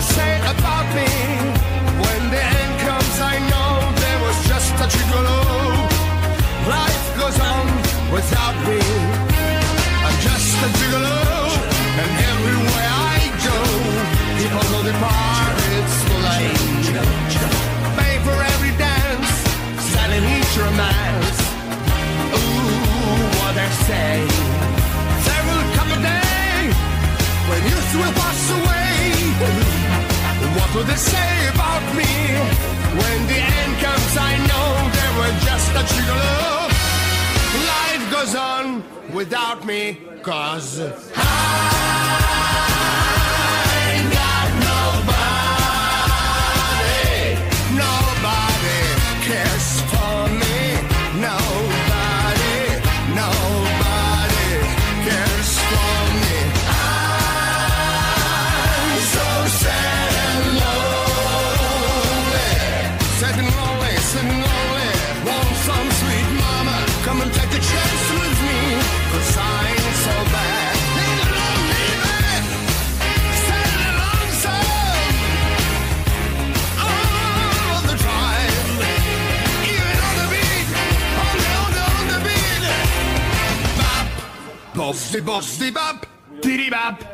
They say about me? When the end comes, I know there was just a gigolo. Life goes on without me. I'm just a gigolo, and everywhere I go, people know the part it's late. Pay for every dance, selling each romance. Ooh, what they say. There will come a day when youth will pass away. What they say about me? When the end comes, I know they were just a gigolo. Life goes on without me, cause Bossy, bossy, bop. Diddy bop.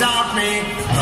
Without me.